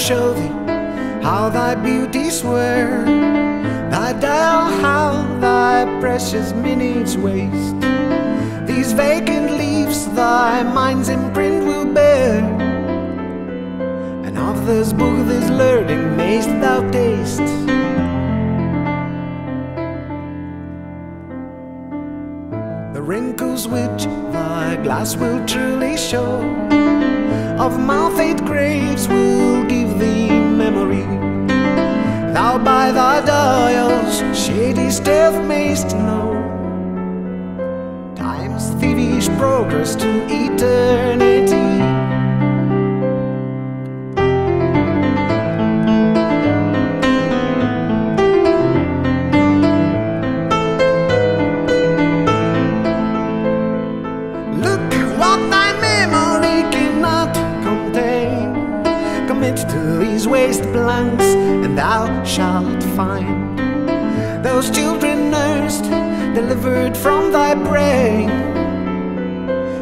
show thee how thy beauties were. Thy dial, how thy precious minutes waste. These vacant leaves thy mind's imprint will bear. And of this book, this learning mayst thou taste. The wrinkles which thy glass will truly show of my fate graves will give thee memory. Thou by thy dials shady stealth mayst know time's thievish progress to eternity. Look what thy memory To these waste blanks, and thou shalt find those children nursed, delivered from thy brain,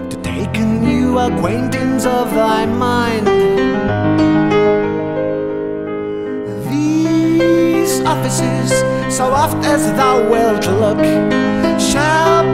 to take a new acquaintance of thy mind. These offices, so oft as thou wilt look, shall